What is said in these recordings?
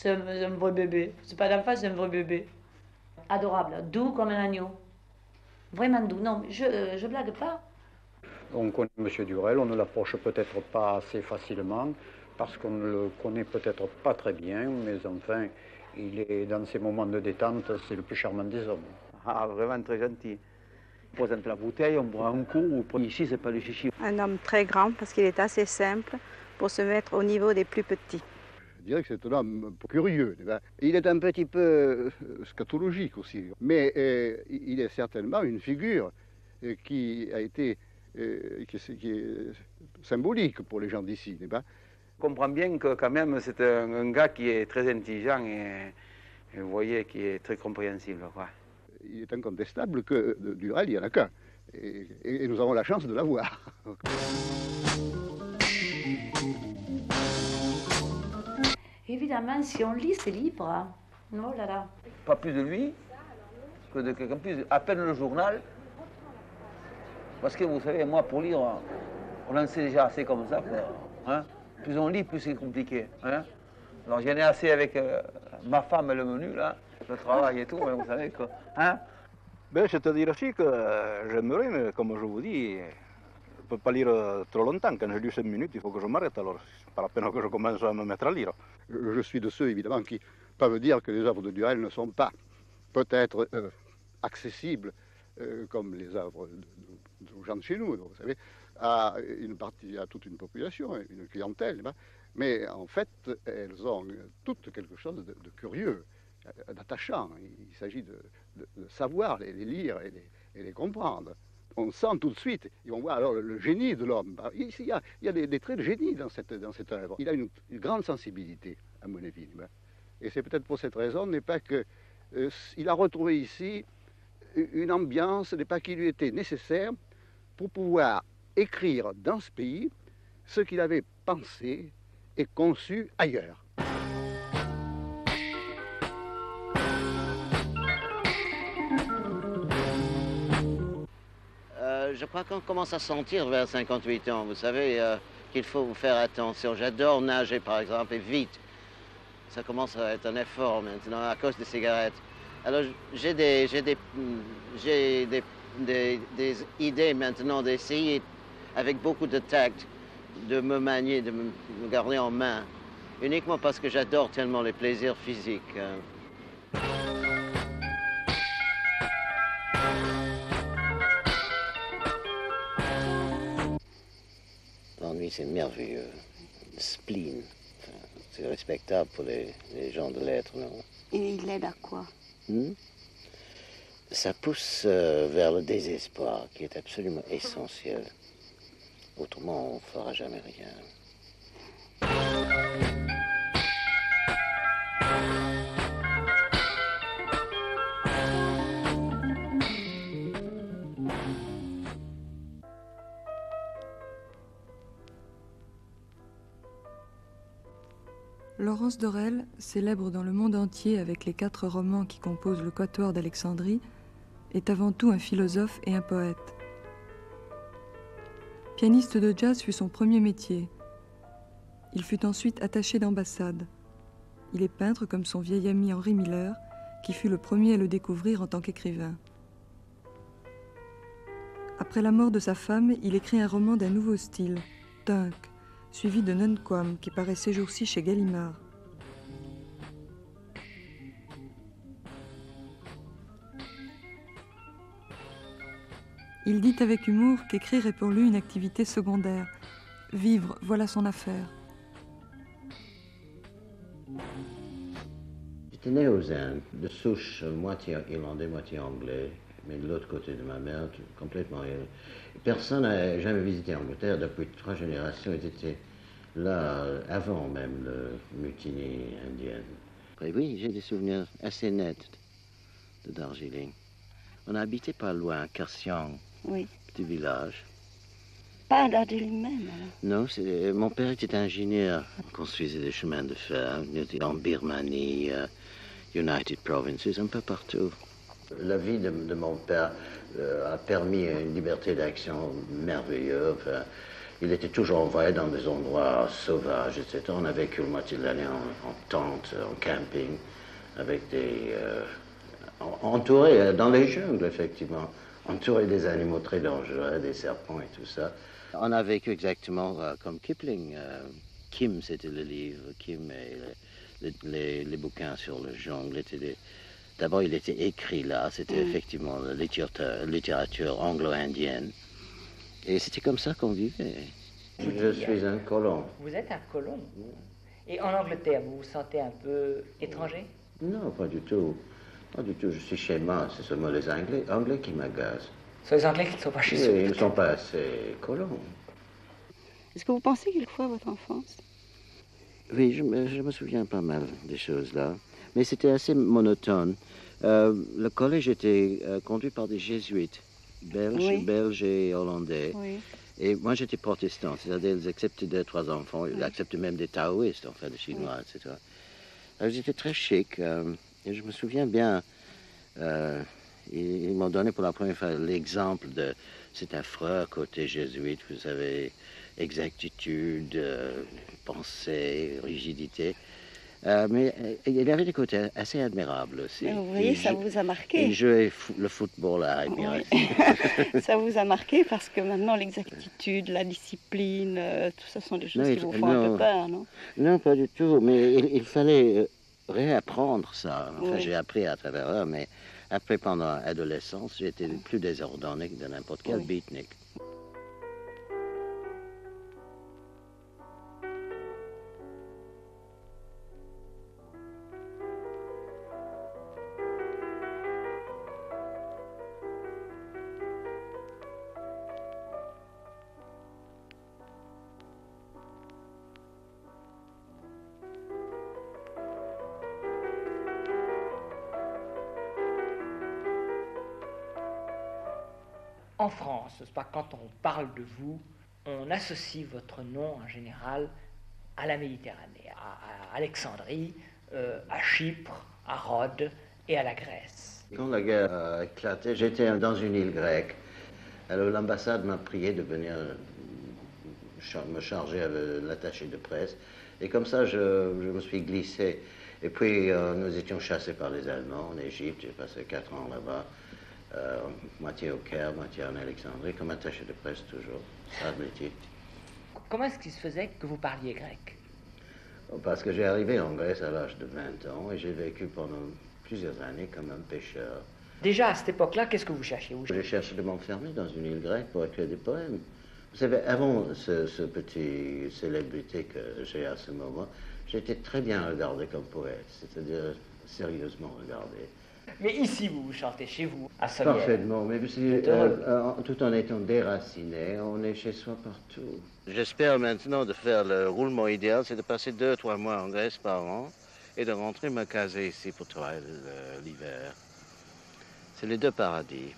C'est un, un vrai bébé. C'est pas d'enfant, c'est un vrai bébé. Adorable, doux comme un agneau. Vraiment doux. Non, je, je blague pas. On connaît M. Durel, on ne l'approche peut-être pas assez facilement parce qu'on ne le connaît peut-être pas très bien, mais enfin, il est dans ses moments de détente, c'est le plus charmant des hommes. Ah, vraiment très gentil. On présente la bouteille, on boit un coup. Ici, c'est pas le chichi. Un homme très grand parce qu'il est assez simple pour se mettre au niveau des plus petits. Je dirais que c'est un homme curieux. Il est un petit peu euh, scatologique aussi, mais euh, il est certainement une figure euh, qui a été qui, est, symbolique pour les gens d'ici. On comprend bien que quand même c'est un, gars qui est très intelligent et, vous voyez qui est très compréhensible. Quoi. Il est incontestable que Durel, il n'y en a qu'un. Et, nous avons la chance de l'avoir. Évidemment, si on lit ses livres, oh là là. Pas plus de lui que de quelqu'un plus. À peine le journal. Parce que vous savez, moi, pour lire, on en sait déjà assez comme ça. Hein. Plus on lit, plus c'est compliqué. Hein. Alors j'en ai assez avec euh, ma femme et le menu, là, le travail et tout, mais vous savez que. Hein ben, C'est-à-dire aussi que euh, j'aimerais, mais comme je vous dis, je ne peux pas lire euh, trop longtemps. Quand je lis 5 minutes, il faut que je m'arrête. Alors, c'est pas la peine que je commence à me mettre à lire. Je suis de ceux, évidemment, qui peuvent dire que les œuvres de Duel ne sont pas peut-être accessibles comme les œuvres de, de, gens de chez nous. vous savez, à, une partie, à toute une population, une clientèle. Mais en fait, elles ont toutes quelque chose de, curieux, d'attachant. Il s'agit de, savoir les, lire et les, comprendre. On sent tout de suite, ils vont voir alors le, génie de l'homme. Il y a, il y a des, traits de génie dans cette, dans cette œuvre. Il a une, grande sensibilité, à mon avis. Et c'est peut-être pour cette raison, n'est pas que euh, il a retrouvé ici une ambiance, n'est pas qui lui était nécessaire pour pouvoir écrire dans ce pays ce qu'il avait pensé et conçu ailleurs. Je crois qu'on commence à sentir vers 58 ans, vous savez, euh, qu'il faut faire attention. J'adore nager, par exemple, et vite. Ça commence à être un effort maintenant à cause des cigarettes. Alors j'ai des, des, idées maintenant d'essayer avec beaucoup de tact, de me manier, de me garder en main, uniquement parce que j'adore tellement les plaisirs physiques. C'est merveilleux. Le spleen, c'est respectable pour les, gens de l'être, non? Et il aide à quoi? Hmm? Ça pousse euh, vers le désespoir, qui est absolument essentiel. Autrement, on ne fera jamais rien. Laurence Dorel, célèbre dans le monde entier avec les quatre romans qui composent le Quatuor d'Alexandrie, est avant tout un philosophe et un poète. Pianiste de jazz fut son premier métier. Il fut ensuite attaché d'ambassade. Il est peintre comme son vieil ami Henri Miller, qui fut le premier à le découvrir en tant qu'écrivain. Après la mort de sa femme, il écrit un roman d'un nouveau style, Tunk, suivi de Nunquam, qui paraît ces jours-ci chez Gallimard. Il dit avec humour qu'écrire est pour lui une activité secondaire. Vivre, voilà son affaire. J'étais né aux Indes, de souche moitié irlandais, moitié anglais, mais de l'autre côté de ma mère, complètement. Personne n'a jamais visité Angleterre depuis trois générations. Ils étaient là avant même le mutiny indienne. oui, j'ai des souvenirs assez nets de Darjeeling. On a habité pas loin, Karsiang. Oui. Petit village. Pas Darjeeling même Non, mon père était ingénieur. Il construisait des chemins de fer. En Birmanie, euh, United Provinces, un peu partout. La vie de, mon père euh, a permis une liberté d'action merveilleuse. il était toujours envoyé dans des endroits sauvages, etc. On a vécu le moitié de l'année en, tente, en camping, avec des... Euh, entouré euh, dans les jungles, effectivement, entouré des animaux très dangereux, des serpents et tout ça. On a vécu exactement comme Kipling. Kim, c'était le livre, Kim et les, bouquins sur le jungle D'abord, il était écrit là, c'était mm. effectivement la littérature, littérature anglo-indienne. Et c'était comme ça qu'on vivait. Je suis un colon. Vous êtes un colon Et en Angleterre, vous vous sentez un peu étranger? Non, pas du tout. Pas du tout. Je suis chez moi. C'est seulement les Anglais, Anglais qui m'agacent. C'est les Anglais qui ne sont pas chez oui, Ils ne sont pas assez colons. Est-ce que vous pensez quelquefois à votre enfance? Oui, je me, je me, souviens pas mal des choses là. Mais c'était assez monotone. Euh, le collège était euh, conduit par des jésuites belges, belges et hollandais. Et moi, j'étais protestant, c'est-à-dire ils acceptaient des trois enfants, ils acceptaient même des taoïstes, enfin, des chinois, etc. Alors, j'étais très chic, euh, et je me souviens bien, euh, ils, m'ont donné pour la première fois l'exemple de cet affreux côté jésuite, vous savez, exactitude, pensée, rigidité. Euh, mais euh, il avait des côtés assez admirables aussi. Vous voyez, ça vous a marqué. Il jouait le football à admirer. ça vous a marqué parce que maintenant l'exactitude, la discipline, euh, tout ça sont des choses qui vous font un peu peur, non? Non, pas du tout. Mais il, fallait réapprendre ça. Enfin, j'ai appris à travers eux, mais après, pendant l'adolescence, j'étais plus désordonné que de n'importe quel beatnik. En France, pas, quand on parle de vous, on associe votre nom en général à la Méditerranée, à, Alexandrie, euh, à Chypre, à Rhodes et à la Grèce. Quand la guerre a éclaté, j'étais dans une île grecque. Alors l'ambassade m'a prié de venir me charger avec l'attaché de presse. Et comme ça, je, me suis glissé. Et puis, euh, nous étions chassés par les Allemands en Égypte. J'ai passé quatre ans là-bas. Euh, moitié au Caire, moitié en Alexandrie, comme attaché de presse toujours. Ça, le métier. Comment est-ce qu'il se faisait que vous parliez grec? Parce que j'ai arrivé en Grèce à l'âge de 20 ans et j'ai vécu pendant plusieurs années comme un pêcheur. Déjà à cette époque-là, qu'est-ce que vous cherchiez? J'ai cherché de m'enfermer dans une île grecque pour écrire des poèmes. Vous savez, avant ce, ce petit célébrité que j'ai à ce moment, j'étais très bien regardé comme poète, c'est-à-dire sérieusement regardé. Mais ici, vous, vous chantez chez vous, à Sommières. Parfaitement, mais euh, euh, tout en étant déraciné, on est chez soi partout. J'espère maintenant de faire le roulement idéal, c'est de passer deux, trois mois en Grèce par an et de rentrer me caser ici pour travailler l'hiver. C'est les deux paradis.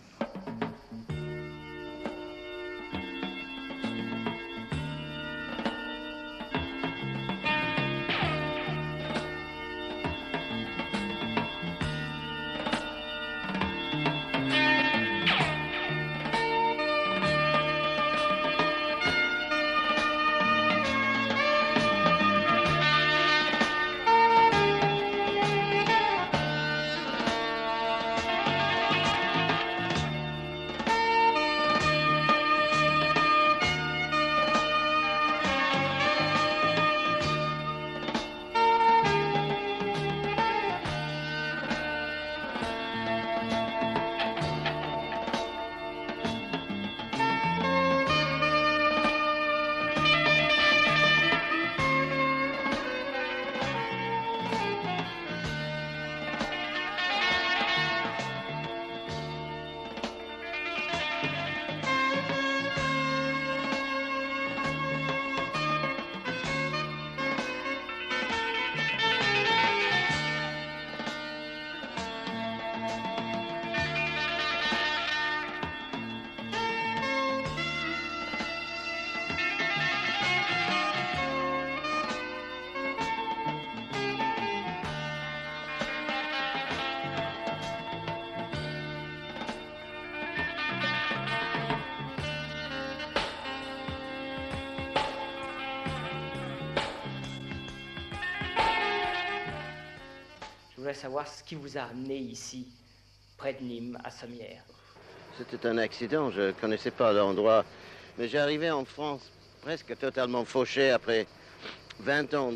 Savoir ce qui vous a amené ici, près de Nîmes, à Sommières. C'était un accident, je ne connaissais pas l'endroit. Mais j'arrivais en France presque totalement fauché après 20 ans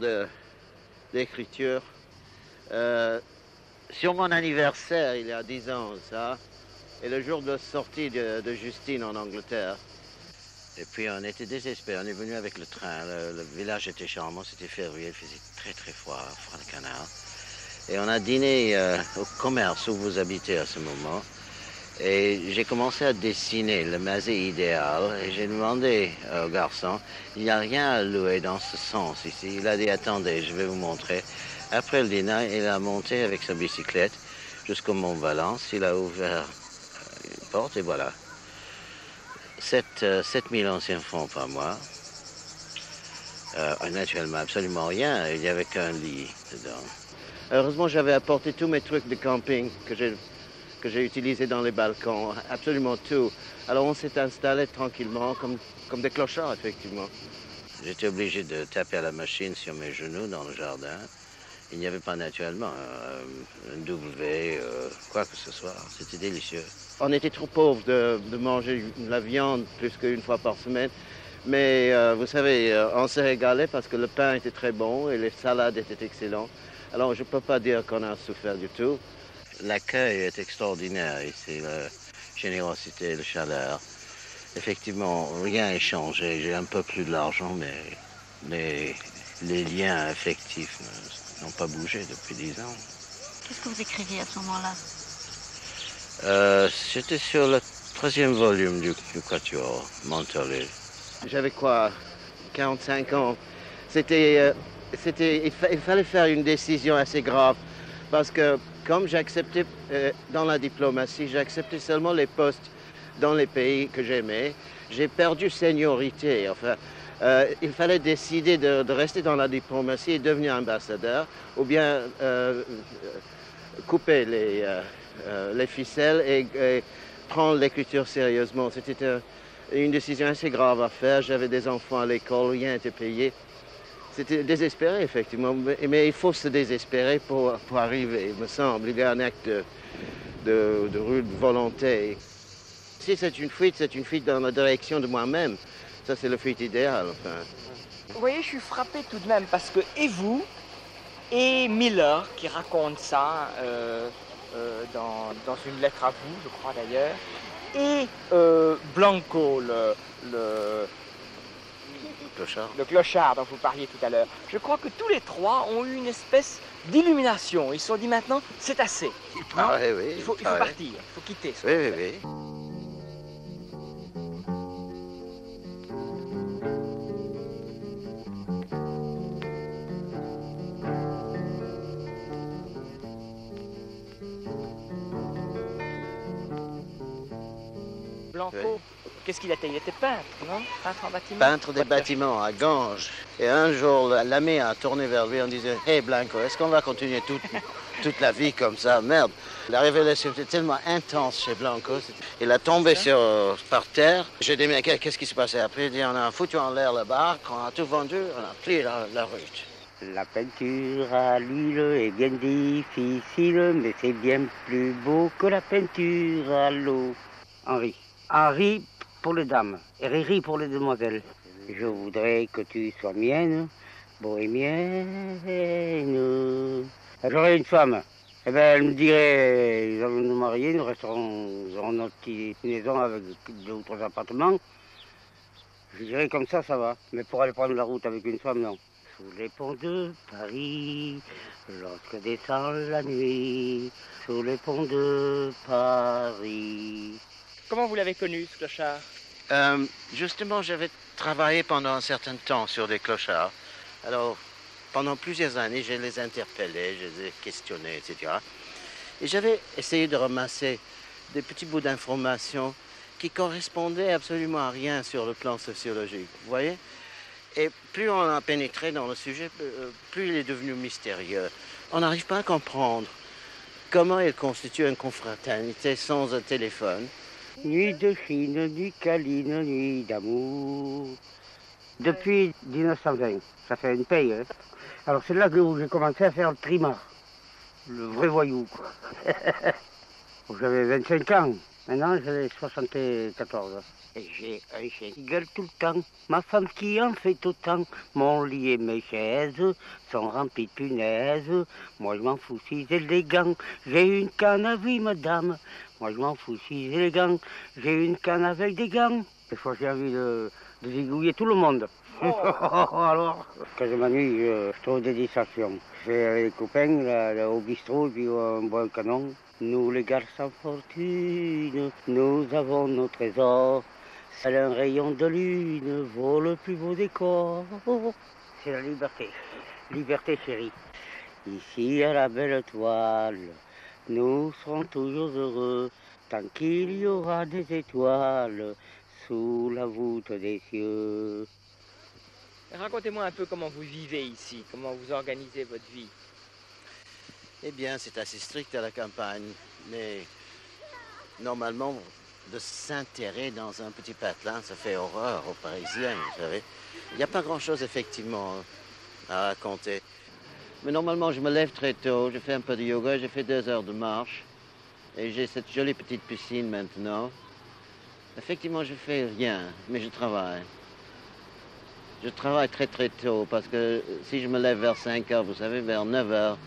d'écriture. Euh, sur mon anniversaire, il y a 10 ans, ça, et le jour de sortie de, Justine en Angleterre. Et puis on était désespérés, on est venu avec le train, le, village était charmant, c'était février, il faisait très très froid, froid de canard. Et on a dîné euh, au commerce où vous habitez à ce moment. Et j'ai commencé à dessiner le masé idéal et j'ai demandé au garçon, il n'y a rien à louer dans ce sens ici. Il a dit, attendez, je vais vous montrer. Après le dîner, il a monté avec sa bicyclette jusqu'au Mont Valence. Il a ouvert euh, une porte et voilà. 7, 7000 euh, anciens francs par mois. Euh, naturellement, absolument rien. Il n'y avait qu'un lit dedans. Heureusement, j'avais apporté tous mes trucs de camping que j'ai que j'ai utilisé dans les balcons, absolument tout. Alors on s'est installé tranquillement, comme, comme des clochards, effectivement. J'étais obligé de taper à la machine sur mes genoux dans le jardin. Il n'y avait pas naturellement un, W, euh, quoi que ce soit. C'était délicieux. On était trop pauvres de, manger de la viande plus qu'une fois par semaine. Mais euh, vous savez, euh, on s'est régalé parce que le pain était très bon et les salades étaient excellentes. Alors je ne peux pas dire qu'on a souffert du tout. L'accueil est extraordinaire ici, la générosité, la chaleur. Effectivement, rien n'est changé. J'ai un peu plus de l'argent, mais les, liens affectifs n'ont pas bougé depuis dix ans. Qu'est-ce que vous écriviez à ce moment-là? Euh, C'était sur le troisième volume du, du Quatuor, Monterey. J'avais quoi? 45 ans. C'était, euh, il fallait faire une décision assez grave parce que comme j'acceptais euh, dans la diplomatie, j'acceptais seulement les postes dans les pays que j'aimais, j'ai perdu seniorité. Enfin, euh, il fallait décider de, rester dans la diplomatie et devenir ambassadeur, ou bien euh, couper les ficelles et, prendre l'écriture sérieusement. C'était une décision assez grave à faire. J'avais des enfants à l'école, rien n'était payé. C'était désespéré, effectivement, mais, il faut se désespérer pour, pour, arriver, il me semble. Il y a un acte de, de, de rude volonté. Si c'est une fuite, c'est une fuite dans la direction de moi-même. Ça, c'est le fuite idéal. Enfin. Vous voyez, je suis frappé tout de même parce que, et vous, et Miller, qui raconte ça euh, euh, dans, dans, une lettre à vous, je crois d'ailleurs, et euh, Blanco, le, le le clochard. dont vous parliez tout à l'heure. Je crois que tous les trois ont eu une espèce d'illumination. Ils se sont dit maintenant, c'est assez. Oui, oui, il faut, il faut partir, il faut quitter. oui, oui, oui. Blanco, Qu'est-ce qu'il était? Il était peintre, non? Peintre en bâtiment? Peintre des bâtiments à Ganges. Et un jour, l'ami a tourné vers lui en disant Hé Blanco, est-ce qu'on va continuer toute, toute la vie comme ça? Merde. La révélation était tellement intense chez Blanco. Il a tombé sur, par terre. J'ai dit Mais qu'est-ce qui se passait? Après Il dit On a foutu en l'air le bar, on a tout vendu, on a plié la, la rue. La peinture à l'huile est bien difficile, mais c'est bien plus beau que la peinture à l'eau. Henri. Henri pour les dames et Riri pour les demoiselles. Je voudrais que tu sois mienne, bohémienne. J'aurais une femme. Eh ben, elle me dirait, nous allons nous marier, nous resterons dans notre petite maison avec deux ou trois appartements. Je dirais comme ça, ça va. Mais pour aller prendre la route avec une femme, non. Sous les ponts de Paris, lorsque descend la nuit, sous les ponts de Paris. Comment vous l'avez connu, ce clochard euh, Justement, j'avais travaillé pendant un certain temps sur des clochards. Alors, pendant plusieurs années, je les interpellais, je les ai questionnés, etc. Et j'avais essayé de ramasser des petits bouts d'informations qui correspondaient absolument à rien sur le plan sociologique. Vous voyez Et plus on a pénétré dans le sujet, euh, plus il est devenu mystérieux. On n'arrive pas à comprendre comment il constitue une confraternité sans un téléphone Nuit de Chine, nuit câline, nuit d'amour. Depuis 1920, ça fait une paye. Hein. Alors c'est là que j'ai commencé à faire le trimar. le vrai voyou. J'avais 25 ans, maintenant j'avais 74. Et j'ai un chien qui gueule tout le temps. Ma femme qui en fait autant. Mon lit et mes chaises sont remplis de punaises. Moi je m'en fous si j'ai élégant. J'ai une canne à vie, madame. Moi je m'en fous si j'ai élégant. J'ai une canne avec des gants. Des fois j'ai envie de, de zigouiller tout le monde. Alors, quand je m'ennuie, je, je trouve des distractions. Je fais avec les copains là, là, au bistrot, puis on boit un canon. Nous les gars sans fortune, nous avons nos trésors. Seul un rayon de lune vaut le plus beau décor. C'est la liberté. Liberté chérie. Ici à la belle toile, nous serons toujours heureux tant qu'il y aura des étoiles sous la voûte des cieux. Racontez-moi un peu comment vous vivez ici, comment vous organisez votre vie. Eh bien, c'est assez strict à la campagne, mais normalement, de s'intéresser dans un petit patelin, ça fait horreur aux Parisiens, vous savez. Il n'y a pas grand-chose, effectivement, à raconter. Mais normalement, je me lève très tôt, je fais un peu de yoga, j'ai fait deux heures de marche, et j'ai cette jolie petite piscine maintenant. Effectivement, je fais rien, mais je travaille. Je travaille très très tôt parce que si je me lève vers 5 heures, vous savez, vers 9 heures,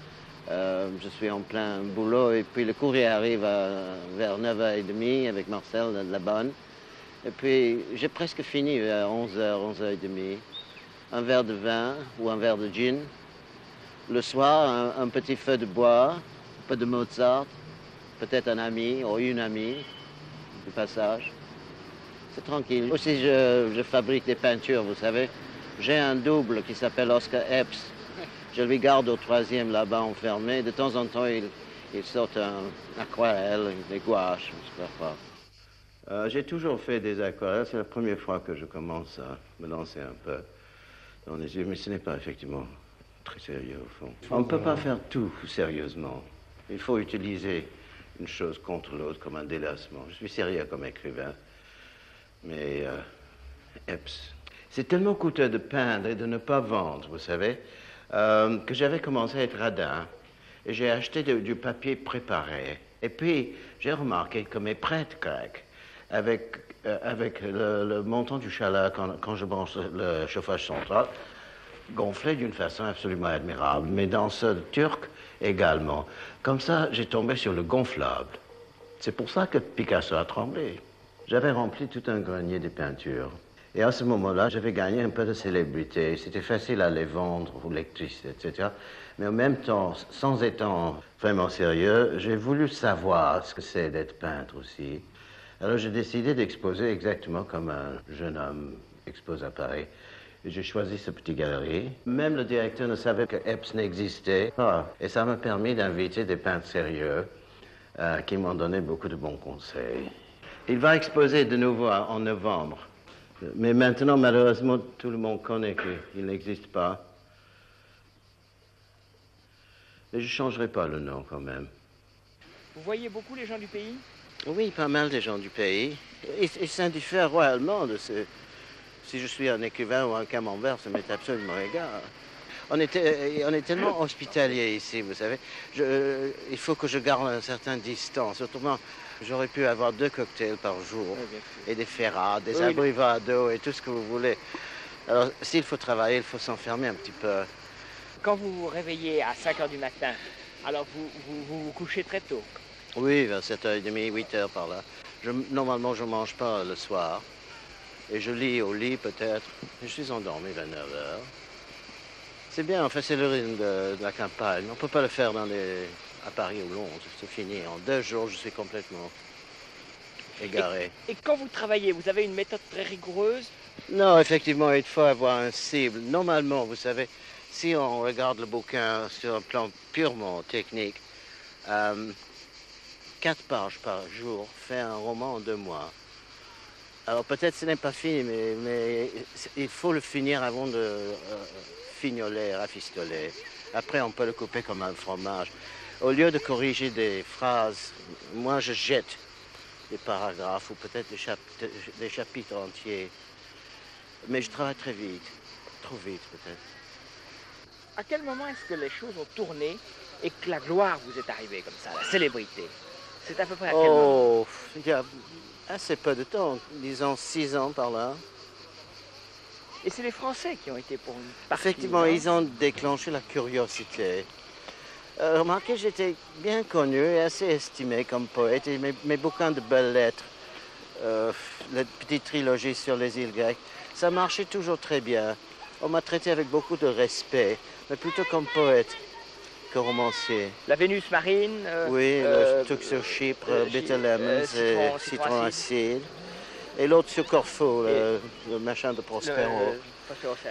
euh, je suis en plein boulot et puis le courrier arrive vers 9h30 avec Marcel de la bonne. Et puis j'ai presque fini vers 11h, 11h30. Un verre de vin ou un verre de gin. Le soir, un, petit feu de bois, un peu de Mozart, peut-être un ami ou une amie du passage. C'est tranquille. Aussi, je, fabrique des peintures, vous savez. J'ai un double qui s'appelle Oscar Epps. Je lui garde au troisième là-bas enfermé. De temps en temps, il, sort un aquarelle, des gouaches, je sais pas. Euh, J'ai toujours fait des aquarelles. C'est la première fois que je commence à me lancer un peu dans les yeux, mais ce n'est pas effectivement très sérieux au fond. On ne peut pas faire tout sérieusement. Il faut utiliser une chose contre l'autre comme un délassement. Je suis sérieux comme écrivain, mais euh, Epps, c'est tellement coûteux de peindre et de ne pas vendre, vous savez, euh, que j'avais commencé à être radin. Et j'ai acheté de- du papier préparé. Et puis, j'ai remarqué que mes prêtres grecs, avec, euh, avec le, le montant du chalet, quand, quand je branche le chauffage central, gonflaient d'une façon absolument admirable. Mais dans ce turc également. Comme ça, j'ai tombé sur le gonflable. C'est pour ça que Picasso a tremblé. J'avais rempli tout un grenier de peintures. Et à ce moment-là, j'avais gagné un peu de célébrité. C'était facile à les vendre aux lectrices, etc. Mais en même temps, sans étant vraiment sérieux, j'ai voulu savoir ce que c'est d'être peintre aussi. Alors j'ai décidé d'exposer exactement comme un jeune homme expose à Paris. J'ai choisi ce petit galerie. Même le directeur ne savait que Epps n'existait pas. Et ça m'a permis d'inviter des peintres sérieux euh, qui m'ont donné beaucoup de bons conseils. Il va exposer de nouveau en novembre. Mais maintenant, malheureusement, tout le monde connaît qu'il n'existe pas. Et je ne changerai pas le nom quand même. Vous voyez beaucoup les gens du pays? Oui, pas mal de gens du pays. Ils s'indiffèrent royalement de ce... Si je suis un écrivain ou un camembert, ça m'est absolument égal. On, était, on est tellement hospitalier ici, vous savez. Je- il faut que je garde un certain distance. Autrement, j'aurais pu avoir deux cocktails par jour. Et des ferrades, des abrivados et tout ce que vous voulez. Alors, s'il faut travailler, il faut s'enfermer un petit peu. Quand vous vous réveillez à 5 h du matin, alors vous vous, vous vous couchez très tôt? Oui, vers 7h30, 8h par là. Je- normalement, je ne mange pas le soir. Et je lis au lit peut-être. Je suis endormi vers 9h. C'est bien, enfin, c'est le rythme de, de la campagne. On ne peut pas le faire dans les... à Paris ou Londres. C'est fini. En deux jours, je suis complètement égaré. Et quand vous travaillez, vous avez une méthode très rigoureuse? Non, effectivement, il faut avoir un cible. Normalement, vous savez, si on regarde le bouquin sur un plan purement technique, euh, quatre pages par jour fait un roman en deux mois. Alors peut-être ce n'est pas fini, mais, mais il faut le finir avant de euh, fignoler, rafistoler. Après, on peut le couper comme un fromage. Au lieu de corriger des phrases, moi je jette des paragraphes ou peut-être des, chap- des chapitres entiers. Mais je travaille très vite, trop vite peut-être. À quel moment est-ce que les choses ont tourné et que la gloire vous est arrivée comme ça, la célébrité? C'est à peu près à quel moment? Oh, a assez peu de temps, disons six ans par là. Et c'est les Français qui ont été pour une partie. Effectivement, ils ont déclenché la curiosité. Euh, remarquez, j'étais bien connu et assez estimé comme poète, et mes, mes bouquins de belles lettres, euh, la petite trilogie sur les îles grecques, ça marchait toujours très bien. On m'a traité avec beaucoup de respect, mais plutôt comme poète que romancier. La Vénus marine. euh, Oui, euh, le truc sur Chypre, euh, Lemons euh, citron- Citron, citron acide. Et l'autre sur Corfou, le, le machin de Prospero. le-.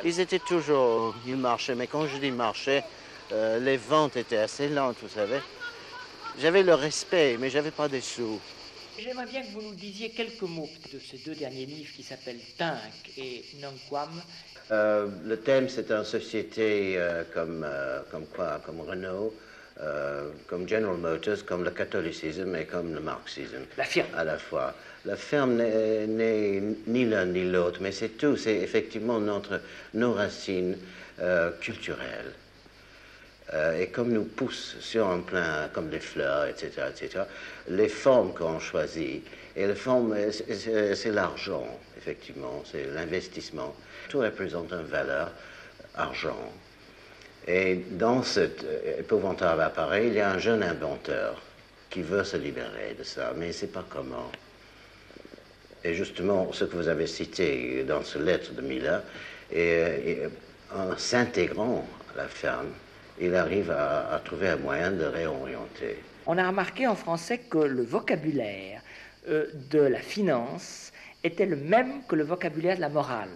Ils étaient toujours, ils marchaient, mais quand je dis marchaient, euh, les ventes étaient assez lentes, vous savez. J'avais le respect, mais j'avais pas des sous. J'aimerais bien que vous nous disiez quelques mots de ces deux derniers livres qui s'appellent Tinc et Nonquam. Euh, le thème, c'est une société euh, comme, euh, comme quoi Comme Renault, comme General Motors, comme le catholicisme et comme le marxisme. La firme. À la fois. La ferme n'est ni l'un ni l'autre, mais c'est tout. C'est effectivement notre, nos racines culturelles. Euh, et comme nous poussent sur un plan comme des fleurs, etc., etc., les formes qu'on choisit, et les formes, c'est- l'argent, effectivement, c'est l'investissement. Tout représente une valeur, argent. Et dans cet épouvantable appareil, il y a un jeune inventeur qui veut se libérer de ça, mais il ne sait pas comment. Et justement, ce que vous avez cité dans ce lettre de Mila, et, et en s'intégrant à la ferme, il arrive à, à trouver un moyen de réorienter. On a remarqué en français que le vocabulaire euh, de la finance était le même que le vocabulaire de la morale.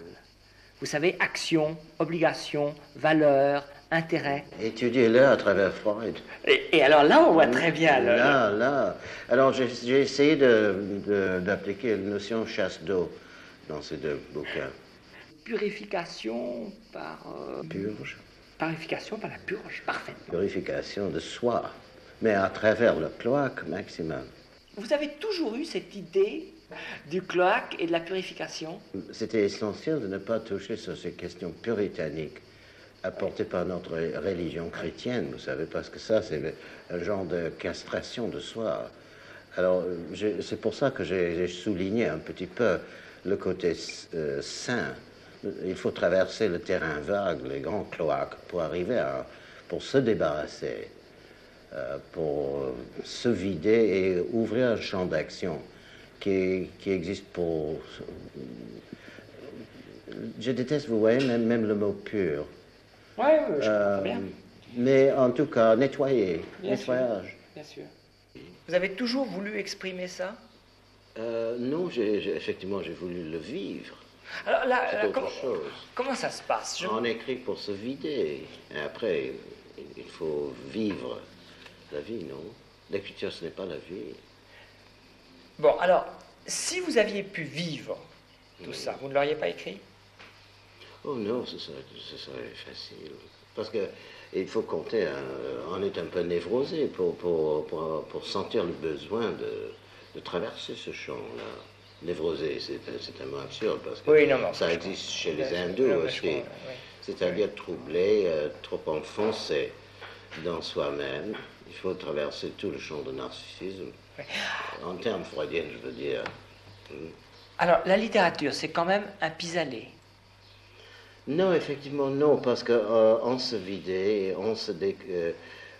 Vous savez, action, obligation, valeur, intérêt. Étudiez-le à travers Freud. Et, et alors là, on voit très bien le- Là, là. Alors, j'ai essayé d'appliquer la notion chasse d'eau dans ces deux bouquins. purification par. euh, Purge, purification par la purge, parfaitement. purification de soi, mais à travers le cloaque maximum. Vous avez toujours eu cette idée du cloaque et de la purification? C'était essentiel de ne pas toucher sur ces questions puritaniques apportées par notre religion chrétienne, vous savez, parce que ça, c'est un genre de castration de soi. Alors, c'est pour ça que j'ai j'ai souligné un petit peu le côté euh, saint. Il faut traverser le terrain vague, les grands cloaques, pour arriver à, pour se débarrasser, euh, pour se vider et ouvrir un champ d'action qui, qui existe pour je déteste, vous voyez, même, même le mot pur. Oui, je Euh, comprends bien. mais en tout cas, nettoyer, Bien sûr. nettoyage. Bien sûr. Vous avez toujours voulu exprimer ça? Euh, non, j'ai- j'ai- effectivement, j'ai voulu le vivre. Alors là, C'est euh, autre comment, chose. comment ça se passe Je- On écrit pour se vider. Et après, il faut vivre la vie, non? L'écriture, ce n'est pas la vie. Bon, alors, si vous aviez pu vivre tout ça, vous ne l'auriez pas écrit? Oh non, ce serait, ce serait facile. Parce que il faut compter, hein, on est un peu névrosé pour, pour, pour, pour sentir le besoin de, de traverser ce champ-là. Névrosé, c'est un mot absurde parce que Oui, non, non, ça existe chez les hindous non, aussi. C'est-à-dire troublé, euh, trop enfoncé dans soi-même. Il faut traverser tout le champ de narcissisme. En termes freudiens, je veux dire. Alors, la littérature, c'est quand même un pis-aller. Non, effectivement, non, parce qu'on se vidait, on se euh,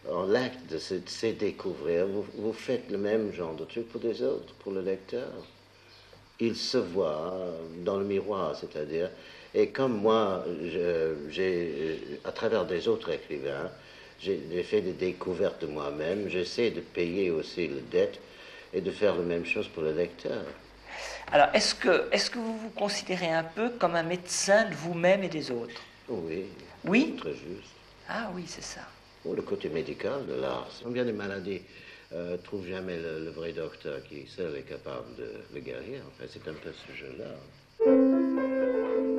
en l'acte de se, de se découvrir, vous, vous faites le même genre de truc pour des autres, pour le lecteur? Il se voit dans le miroir, c'est-à-dire, et comme moi, j'ai, à travers des autres écrivains, j'ai j'ai fait des découvertes de moi-même, j'essaie de payer aussi les dettes et de faire la même chose pour le lecteur. Alors, est-ce que, est que vous vous considérez un peu comme un médecin de vous-même et des autres? Oui. Oui? Très juste. Ah oui, c'est ça. Oh, le côté médical de l'art. Combien de maladies euh, trouvent jamais le, le vrai docteur qui seul est capable de le guérir En fait, c'est un peu ce jeu-là.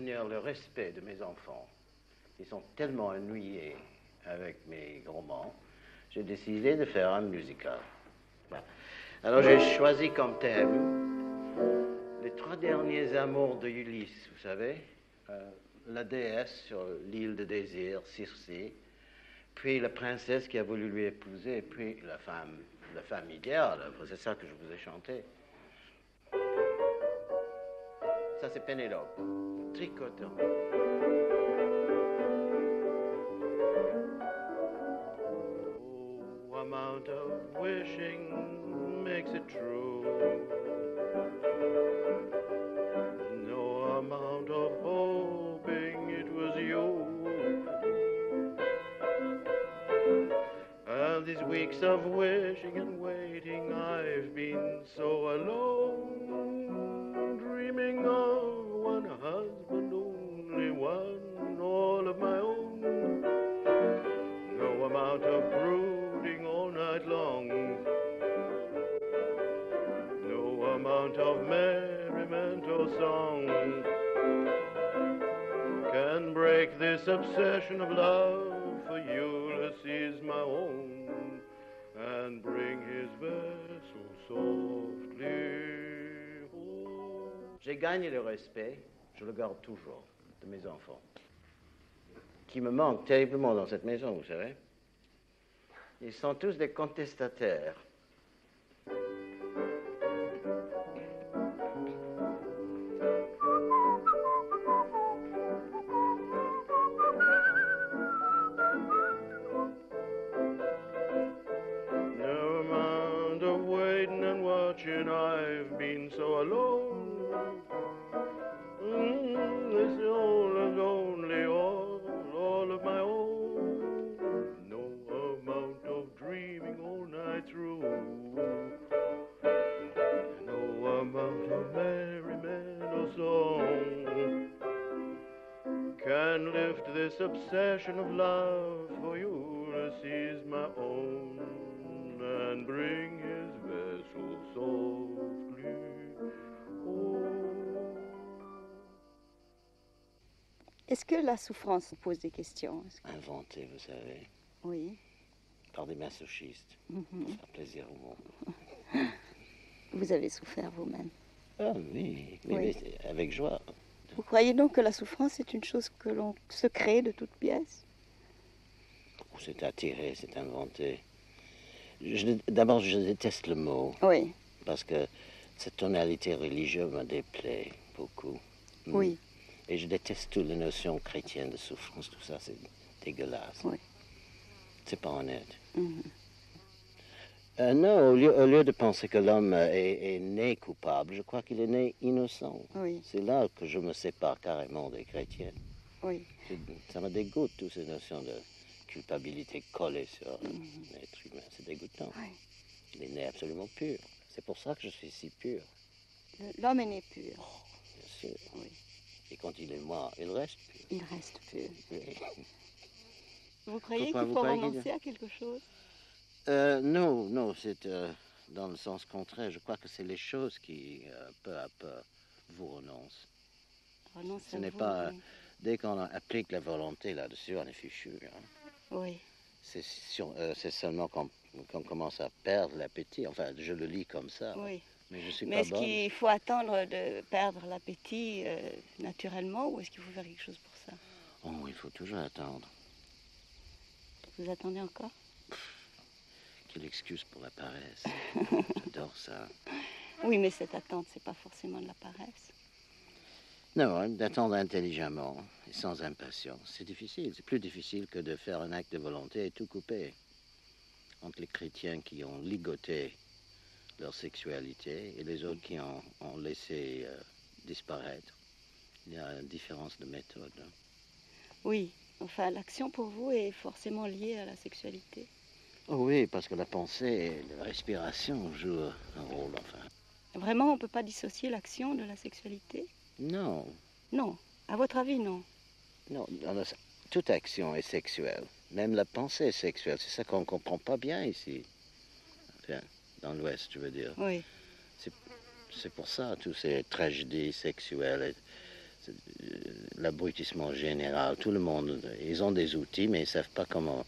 Le respect de mes enfants, ils sont tellement ennuyés avec mes romans, j'ai décidé de faire un musical. Alors j'ai choisi comme thème les trois derniers amours de Ulysse, vous savez, euh, la déesse sur l'île de désir, Circé, puis la princesse qui a voulu lui épouser, puis la femme, la femme idéale. C'est ça que je vous ai chanté. Ça, c'est Pénélope, tricotant. Oh, amount of wishing makes it true. No amount of hoping it was you. And these weeks of wishing obsession of love for Ulysses, my own, and bring his vessel softly home. J'ai gagné le respect, je le garde toujours, de mes enfants, qui me manquent terriblement dans cette maison, vous savez. Ils sont tous des contestataires. This obsession of love for Ulysses, my own, and bring his vessel softly. Est-ce que la souffrance pose des questions? Que- Inventé, vous savez, Oui. par des masochistes, Mhm. pour faire plaisir au monde. Vous avez souffert vous-même. Ah oui, oui, Oui. oui, c'est avec joie. Croyez donc que la souffrance est une chose que l'on se crée de toutes pièces? C'est attiré, c'est inventé. D'abord, je déteste le mot. Oui. Parce que cette tonalité religieuse me déplaît beaucoup. Mm. Oui. Et je déteste toutes les notions chrétiennes de souffrance, tout ça, c'est dégueulasse. Oui. C'est pas honnête. Mhm. Euh, non, au lieu, au lieu de penser que l'homme euh, est, est né coupable, je crois qu'il est né innocent. Oui. C'est là que je me sépare carrément des. Oui. C'est- Ça me dégoûte, toutes ces notions de culpabilité collées sur Mhm. l'être humain. C'est dégoûtant. Il est né absolument pur. C'est pour ça que je suis si pur, L'homme est né pur. bien sûr. Et quand il est mort, il reste pur. Il reste pur. Oui. Vous croyez qu'il faut renoncer à quelque chose? Euh, non, non, c'est euh, dans le sens contraire. Je crois que c'est les choses qui, euh, peu à peu, vous renoncent. Renoncer Ce à n'est pas. Dès qu'on applique la volonté là-dessus, on est fichu. hein. Oui. C'est seulement quand qu'on commence à perdre l'appétit. Enfin, je le lis comme ça. Oui. Mais je suis Mais pas est-ce qu'il faut attendre de perdre l'appétit naturellement ou est-ce qu'il faut faire quelque chose pour ça? Oh, il faut toujours attendre. Vous attendez encore? Quelle excuse pour la paresse. J'adore ça. Oui, mais cette attente, c'est pas forcément de la paresse. Non, d'attendre intelligemment et sans impatience. C'est difficile. C'est plus difficile que de faire un acte de volonté et tout couper. Entre les chrétiens qui ont ligoté leur sexualité et les autres qui en ont laissé euh, disparaître. Il y a une différence de méthode. Oui. Enfin, l'action pour vous est forcément liée à la sexualité. Oui, parce que la pensée et la respiration jouent un rôle, enfin. Vraiment, on ne peut pas dissocier l'action de la sexualité? Non, Non. À votre avis, non? non, toute action est sexuelle. Même la pensée est sexuelle. C'est ça qu'on ne comprend pas bien ici. Enfin, dans l'Ouest, je veux dire. Oui. C'est pour ça, toutes ces tragédies sexuelles. euh, l'abrutissement général. Tout le monde, ils ont des outils, mais ils ne savent pas comment,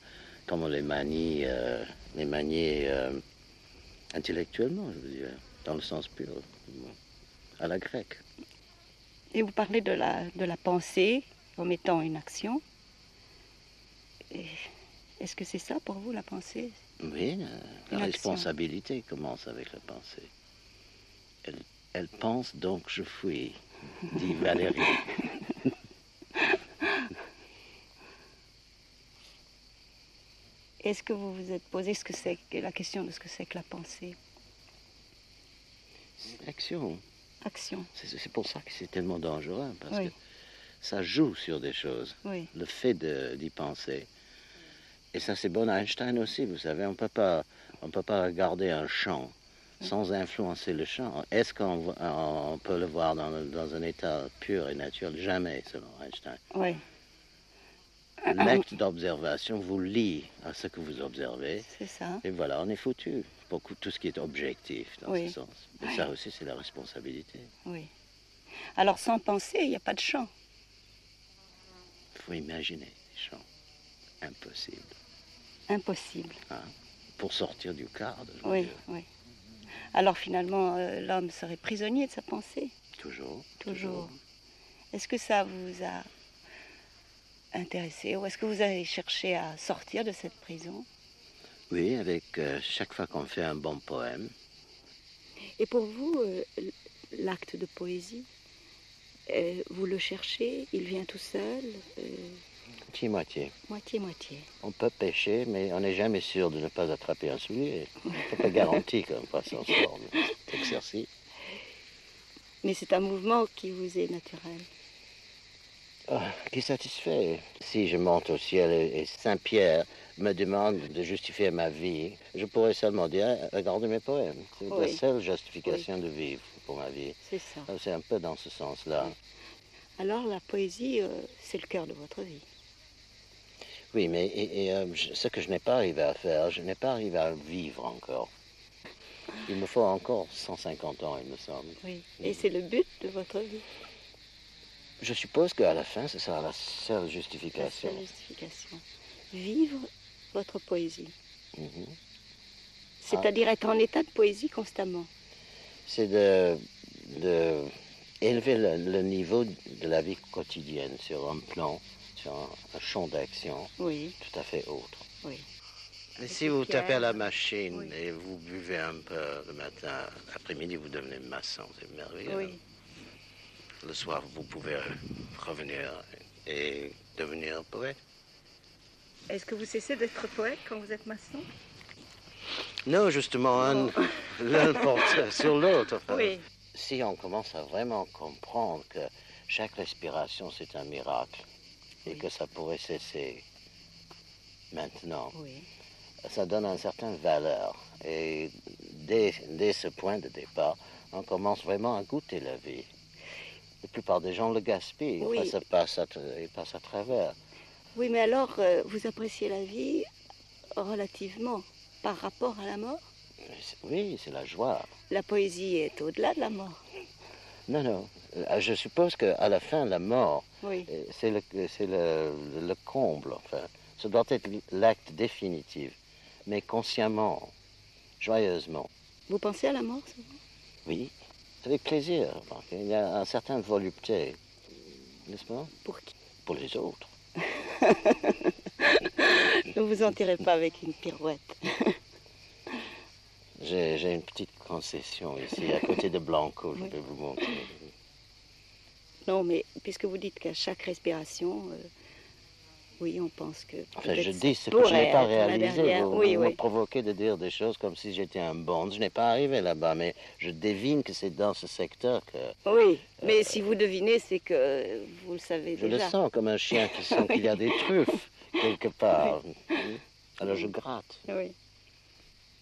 comment les manier, euh, les manier euh, intellectuellement, je veux dire, dans le sens pur, à la grecque. Et vous parlez de la, de la pensée comme étant une action. Est-ce que c'est ça pour vous, la pensée? Oui, la, la responsabilité commence avec la pensée. Elle, elle pense donc je fuis, dit Valérie. Est-ce que vous vous êtes posé ce que c'est que la question de ce que c'est que la pensée? Action. Action. C'est c'est pour ça que c'est tellement dangereux, parce Oui. que ça joue sur des choses. Oui. Le fait d'y penser. Et ça, c'est bon à Einstein aussi, vous savez, on on peut pas regarder un champ sans influencer le champ. Est-ce qu'on peut le voir dans, le- dans un état pur et naturel? Jamais, selon Einstein. Oui. L'acte d'observation vous lie à ce que vous observez. C'est ça. Et voilà, on est foutu. Beaucoup tout ce qui est objectif dans Oui. ce sens. Et ça aussi, c'est la responsabilité. Oui. Alors sans penser, il n'y a pas de chant. Il faut imaginer des champs. Impossible. Impossible. hein, Pour sortir du cadre, Oui, dire. oui. Alors finalement, euh, l'homme serait prisonnier de sa pensée. Toujours. Toujours. Est-ce que ça vous a intéressé ou est-ce que vous avez cherché à sortir de cette prison? Oui, avec euh, chaque fois qu'on fait un bon poème, Et pour vous, euh, l'acte de poésie, euh, vous le cherchez, il vient tout seul, euh, moitié-moitié. moitié-moitié. On peut pêcher, mais on n'est jamais sûr de ne pas attraper un soulier. C'est pas garanti qu'on sortir. mais cet exercice. Mais c'est un mouvement qui vous est naturel. Ah, qui satisfait? Si je monte au ciel et, Saint-Pierre me demande de justifier ma vie, je pourrais seulement dire Ah, regardez mes poèmes. C'est la seule justification de vivre pour ma vie. C'est ça. Ah, C'est un peu dans ce sens-là. Alors la poésie, euh, c'est le cœur de votre vie. Oui, mais et- et, euh, ce que je n'ai pas arrivé à faire, je n'ai pas arrivé à vivre encore. Il me faut encore 150 ans, il me semble. Oui. Et c'est le but de votre vie. Je suppose qu'à la fin, ce sera la seule La justification. seule justification. Vivre votre poésie. Mhm. C'est-à-dire être en état de poésie constamment. C'est de, de élever le, le niveau de la vie quotidienne sur un plan, sur un, un champ d'action Oui, tout à fait autre. oui. Et si vous tapez à la machine oui. et vous buvez un peu le matin, l'après-midi, vous devenez maçon, c'est merveilleux. Oui. Le soir, vous pouvez revenir et devenir poète. Est-ce que vous cessez d'être poète quand vous êtes maçon? Non, justement, un- l'un porte sur l'autre. Oui. Si on commence à vraiment comprendre que chaque respiration, c'est un miracle et que ça pourrait cesser maintenant, Oui. ça donne une certaine valeur. Et dès, dès ce point de départ, on commence vraiment à goûter la vie. La plupart des gens le gaspillent, Oui. Enfin, ça passe à, tra- ils passent à travers. Oui, mais alors, euh, vous appréciez la vie relativement par rapport à la mort? Oui, c'est la joie. La poésie est au-delà de la mort. Non, non. Euh, Je suppose qu'à la fin, la mort, Oui. euh, c'est le, le, le comble. Enfin, ça doit être l'acte définitif, mais consciemment, joyeusement. Vous pensez à la mort souvent Oui, avec plaisir. Il y a un certain volupté, n'est-ce pas? Pour qui? Pour les autres. Ne vous en tirez pas avec une pirouette. J'ai j'ai une petite concession ici, à côté de Blanco, je Oui. vais vous montrer. Non, mais puisque vous dites qu'à chaque respiration, euh, oui, on pense que. Enfin, je dis ce que je n'ai pas réalisé. Vous, oui, vous oui. me provoquez de dire des choses comme si j'étais un bond. Je n'ai pas arrivé là-bas, mais je devine que c'est dans ce secteur que Oui, mais si vous devinez, c'est que vous le savez je déjà. le sens comme un chien qui sent qu'il y a des truffes quelque part. Alors je gratte. Oui.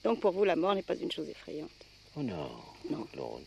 Donc pour vous, la mort n'est pas une chose effrayante. Oh non, Non. Claude.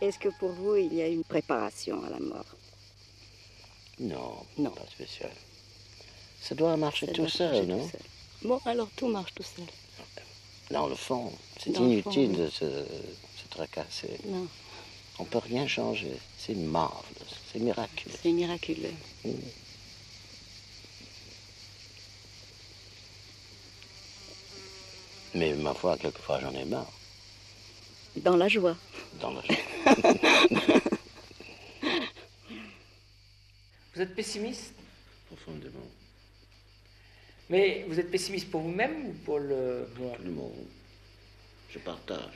Est-ce que pour vous, il y a une préparation à la mort? Non, Non. pas spécial. Ça doit marcher Ça tout doit seul, marcher non tout seul. Bon, alors tout marche tout seul. Dans le fond, c'est inutile fond, de se, se tracasser. Non, On peut rien changer. C'est marvelous, c'est miraculeux. c'est miraculeux. Mais ma foi, quelquefois j'en ai marre. Dans la joie. Dans la Vous êtes pessimiste? Profondément. Mais vous êtes pessimiste pour vous-même ou pour le monde Tout le monde. Je partage.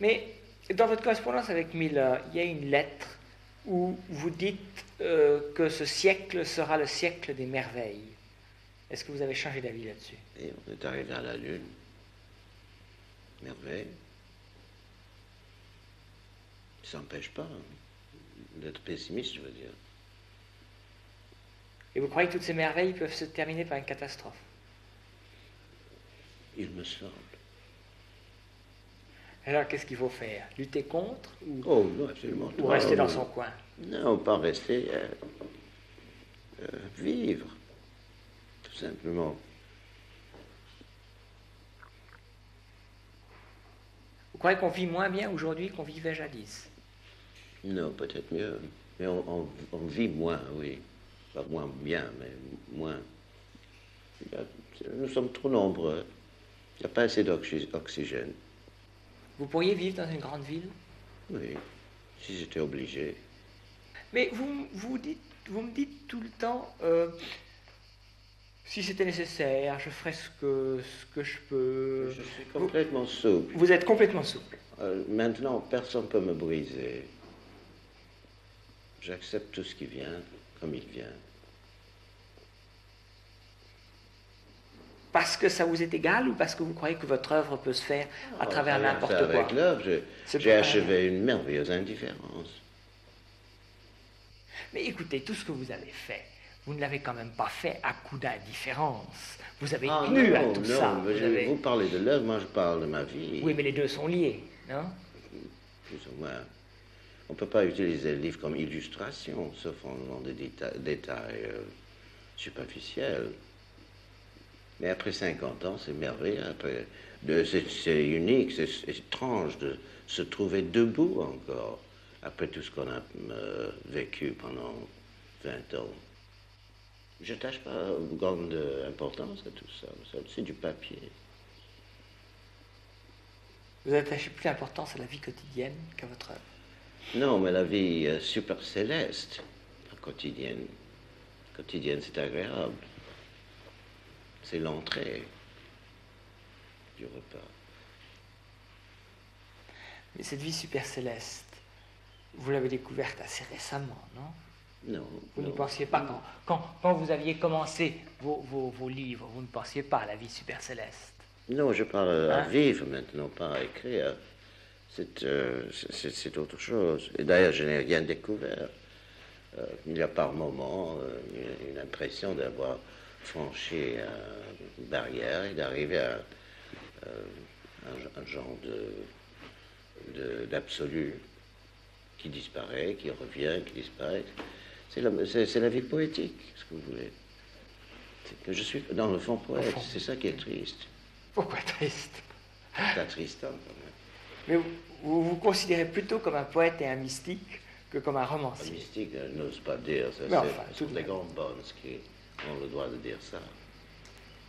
Mais dans votre correspondance avec Miller, il y a une lettre où vous dites euh, que ce siècle sera le siècle des merveilles. Est-ce que vous avez changé d'avis là-dessus? Et on est arrivé à la Lune. Merveille. Ça n'empêche pas hein, d'être pessimiste, je veux dire. Et vous croyez que toutes ces merveilles peuvent se terminer par une catastrophe? Il me semble. Alors qu'est-ce qu'il faut faire? Lutter contre ou, Oh, non, absolument ou rester dans son coin? Non, pas rester. euh, euh, vivre. Tout simplement. Vous croyez qu'on vit moins bien aujourd'hui qu'on vivait jadis? Non, peut-être mieux. Mais on, on- on vit moins, oui. Pas moins bien, mais moins. A- nous sommes trop nombreux. Il n'y a pas assez d'oxygène. Vous pourriez vivre dans une grande ville? Oui, si j'étais obligé. Mais vous, vous, dites, vous me dites tout le temps, euh, si c'était nécessaire, je ferai ce que, ce que je peux. Je suis complètement souple. Vous êtes complètement souple. Euh, maintenant, personne ne peut me briser. J'accepte tout ce qui vient comme il vient. Parce que ça vous est égal ou parce que vous croyez que votre œuvre peut se faire à Ah, travers n'importe quoi Avec l'œuvre, j'ai- achevé une merveilleuse indifférence. Mais écoutez, tout ce que vous avez fait, vous ne l'avez quand même pas fait à coup d'indifférence. Vous avez Ah, tenu non, à tout non, ça. Vous je- avez- Vous parlez de l'œuvre, moi je parle de ma vie. Oui, mais les deux sont liés, non? Plus ou moins. On ne peut pas utiliser le livre comme illustration, sauf en des déta- détails euh, superficiels. Mais après 50 ans, c'est merveilleux. C'est, unique, c'est, étrange de se trouver debout encore, après tout ce qu'on a euh, vécu pendant 20 ans. Je n'attache pas grande importance à tout. Ça, C'est du papier. Vous attachez plus d'importance à la vie quotidienne qu'à votre œuvre. Non, mais la vie euh, super céleste, quotidienne. Quotidienne, c'est agréable. C'est l'entrée du repas. Mais cette vie super céleste, vous l'avez découverte assez récemment, non? Non. Vous n'y pensiez pas quand, quand, quand vous aviez commencé vos, vos, vos livres, vous ne pensiez pas à la vie super céleste? Non, je parle à Hein? vivre maintenant, pas à écrire. C'est euh, c'est- autre chose. Et d'ailleurs, je n'ai rien découvert. Euh, il y a par moments euh, une, une impression d'avoir franchi une barrière et d'arriver à un, un genre de- d'absolu qui disparaît, qui revient, qui disparaît. C'est la, c'est- c'est la vie poétique, ce que vous voulez. Que je suis dans le fond poète, c'est ça qui est triste. Pourquoi triste? C'est attristant. Mais vous, vous vous considérez plutôt comme un poète et un mystique que comme un Un romancier. mystique euh, n'ose pas dire ça. Mais c'est- enfin, ce sont de des même. grands bonnes qui ont le droit de dire ça.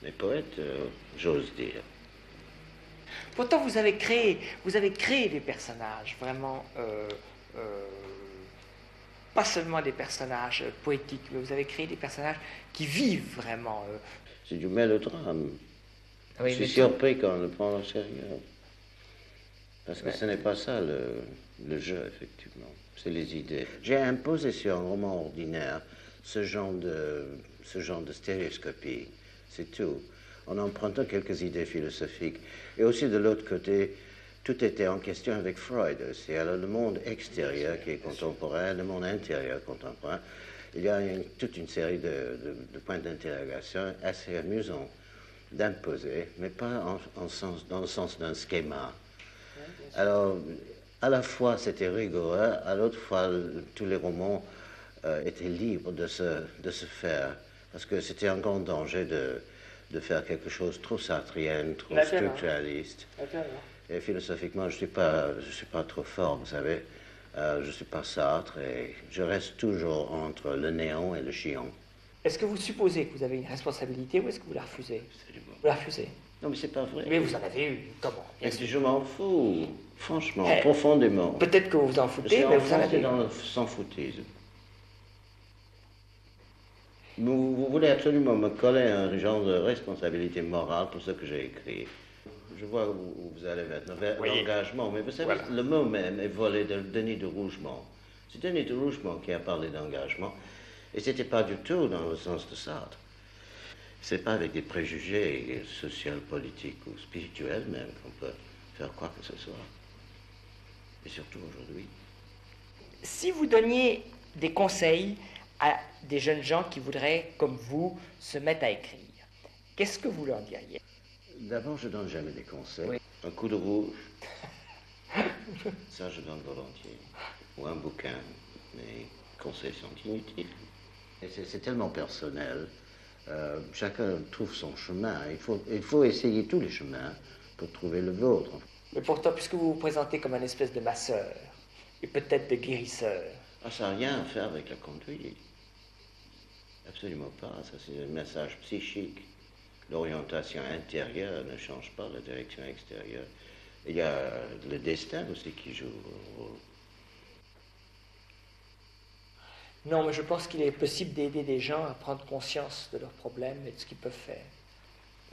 Mais poète, euh, j'ose dire. Pourtant, vous avez créé, vous avez créé des personnages vraiment, euh, euh, pas seulement des personnages poétiques, mais vous avez créé des personnages qui vivent vraiment. euh. C'est du mélodrame. Ah oui, je suis surpris qu'on le prend au sérieux. Parce que ce n'est pas ça le, jeu, effectivement. C'est les idées. J'ai imposé sur un roman ordinaire ce genre de, ce genre de stéréoscopie. C'est tout. En empruntant quelques idées philosophiques. Et aussi de l'autre côté, tout était en question avec Freud aussi. Alors le monde extérieur qui est contemporain, le monde intérieur contemporain, il y a toute une série de, points d'interrogation assez amusants d'imposer, mais pas en sens, dans le sens d'un schéma. Alors, à la fois c'était rigoureux, à l'autre fois tous les romans euh, étaient libres de se, de se faire, parce que c'était un grand danger de, de faire quelque chose trop sartrienne, trop structuraliste. Et philosophiquement, je ne suis, pas, je suis pas trop fort, vous savez. Euh, je ne suis pas Sartre et je reste toujours entre le néant et le chiant. Est-ce que vous supposez que vous avez une responsabilité ou est-ce que vous la refusez? Vous la refusez? Non, mais c'est pas vrai. Mais vous en avez eu. Comment? Mais je m'en fous, franchement, eh, profondément. Peut-être que vous vous en foutez, mais vous en avez dans le sans foutisme. Vous, vous, voulez absolument me coller un genre de responsabilité morale pour ce que j'ai écrit. Je vois où, vous allez maintenant, vers l'engagement. Mais vous savez, le mot même est volé de Denis de Rougemont. C'est Denis de Rougemont qui a parlé d'engagement. Et ce n'était pas du tout dans le sens de Sartre. C'est pas avec des préjugés sociaux, politiques ou spirituels même qu'on peut faire quoi que ce soit. Et surtout aujourd'hui. Si vous donniez des conseils à des jeunes gens qui voudraient, comme vous, se mettre à écrire, qu'est-ce que vous leur diriez? D'abord, je donne jamais des conseils. Un coup de rouge, ça je donne volontiers. Ou un bouquin, mais conseils sont inutiles. C'est tellement personnel. Euh, chacun trouve son chemin. Il faut, il faut essayer tous les chemins pour trouver le vôtre. Mais pourtant, puisque vous vous présentez comme un espèce de masseur, et peut-être de guérisseur. Ah, ça n'a rien à faire avec la conduite. Absolument pas. Ça, c'est un message psychique. L'orientation intérieure ne change pas la direction extérieure. Il y a le destin aussi qui joue Non, mais je pense qu'il est possible d'aider des gens à prendre conscience de leurs problèmes et de ce qu'ils peuvent faire.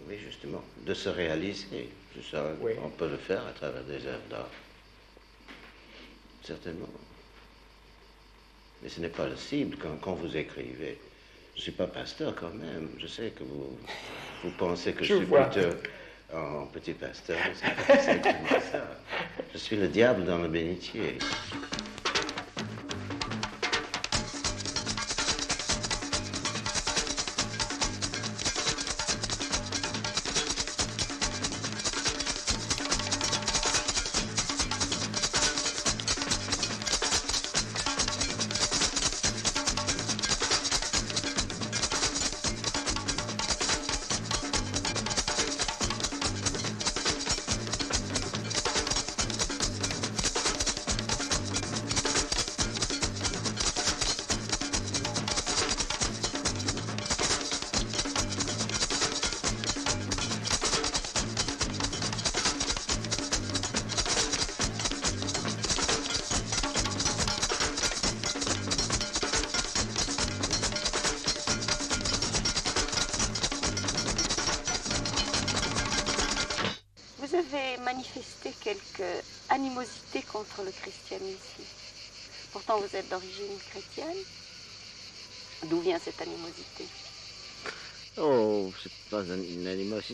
Oui, justement, de se réaliser. Ça, On peut le faire à travers des œuvres d'art. Certainement. Mais ce n'est pas le cible quand, vous écrivez. Je ne suis pas pasteur quand même. Je sais que vous, vous pensez que je, suis plutôt un petit pasteur. Ça. Je suis le diable dans le bénitier.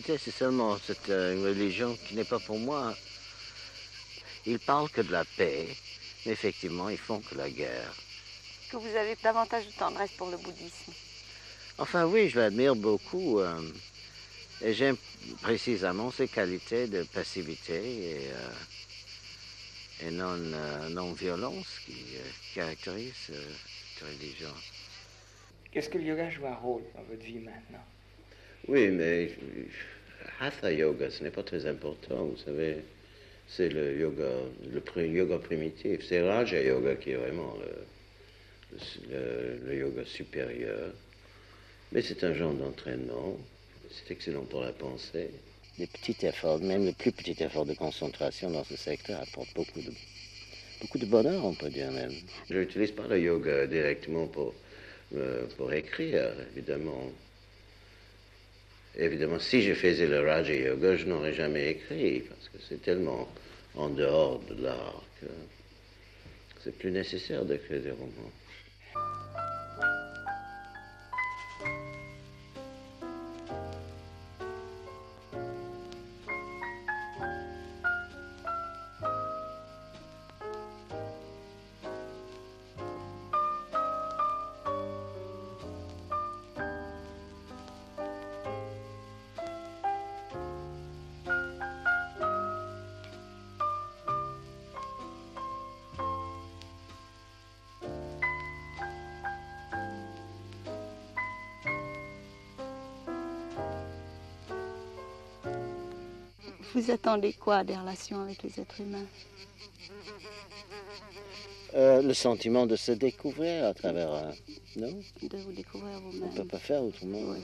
C'est seulement cette, euh, une religion qui n'est pas pour moi. Ils parlent que de la paix, mais effectivement, ils font que la guerre. Que vous avez davantage de tendresse pour le bouddhisme Enfin, oui, je l'admire beaucoup. Euh, et j'aime précisément ses qualités de passivité et. Euh, et euh, non-violence qui euh, caractérise euh, cette religion. Qu'est-ce que le yoga joue un rôle dans votre vie maintenant? Oui, mais Hatha Yoga, ce n'est pas très important, vous savez. C'est le yoga, le yoga primitif. C'est Raja Yoga qui est vraiment le, le yoga supérieur. Mais c'est un genre d'entraînement. C'est excellent pour la pensée les petits efforts, même le plus petit effort de concentration dans ce secteur apporte beaucoup de, beaucoup de bonheur, on peut dire même. Je n'utilise pas le yoga directement pour, euh, pour écrire, évidemment. Évidemment, si je faisais le Raja Yoga, je n'aurais jamais écrit, parce que c'est tellement en dehors de l'art que c'est plus nécessaire d'écrire des romans. Attendez quoi des relations avec les êtres humains Euh, le sentiment de se découvrir à travers un. Non? De vous découvrir On ne vous-même. peut pas faire autrement. Oui.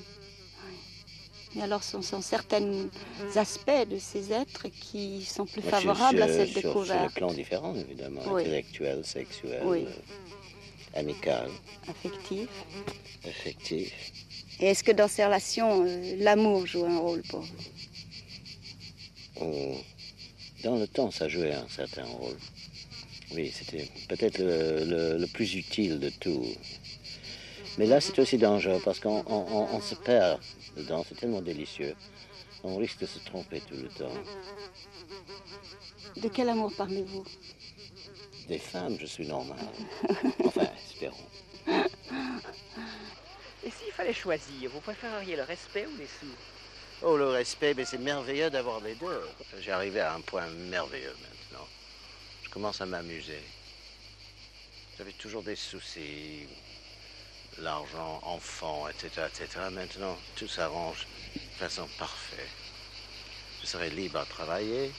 Et alors, ce sont certains aspects de ces êtres qui sont plus Moi, favorables à sur- cette sur- Sur les découverte plans différents, évidemment. Oui. Intellectuel, sexuel, euh, amical, affectives. affectif. Et est-ce que dans ces relations, euh, l'amour joue un rôle pour vous? On- Dans le temps, ça jouait un certain rôle. Oui, c'était peut-être le, le- le plus utile de tout. Mais là, c'est aussi dangereux parce qu'on on- on- on se perd dedans. C'est tellement délicieux. On risque de se tromper tout le temps. De quel amour parlez-vous? Des femmes, je suis normal. Enfin, espérons. Et s'il fallait choisir, vous préféreriez le respect ou les sous? Oh, le respect, mais c'est merveilleux d'avoir les deux. J'ai arrivé à un point merveilleux maintenant. Je commence à m'amuser. J'avais toujours des soucis, l'argent, enfant, etc., etc. Maintenant, tout s'arrange de façon parfaite. Je serai libre à travailler.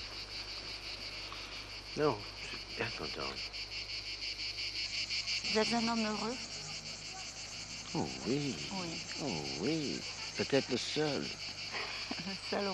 Non, je suis bien content. Vous êtes un homme heureux? Oh oui, Oui, oh oui. Peut-être le seul, le seul